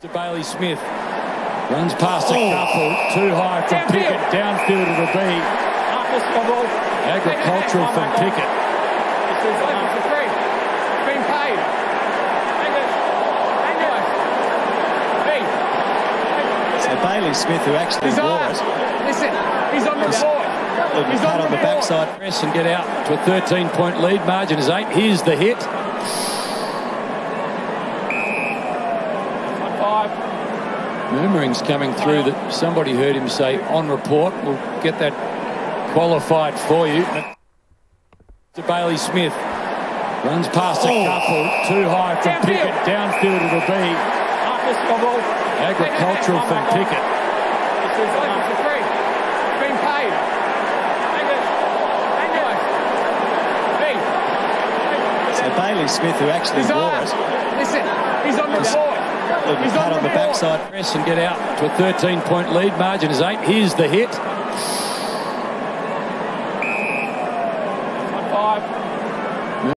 to Bailey Smith. Runs past a couple, too high from Pickett, downfield it'll be. Agricultural from Pickett. So Bailey Smith, who actually wore it, Listen, he's on the board. He's cut on on the the backside. Press and get out to a 13 point lead. Margin is eight. Here's the hit. Five. Murmurings coming through that somebody heard him say on report. We'll get that qualified for you. To Bailey Smith. Runs past a oh. couple, too high from Downfield. Pickett. Downfield it'll be. Marcus Cobble. Agricultural from Pickett. This is like it's a free. It's been paid. Thank you. Thank you. Hey, So Bailey Smith, who actually he's wore on. it, Listen, he's on the board. Little He's on on the the backside. Press and get out to a 13 point lead. Margin is eight. Here's the hit. Five.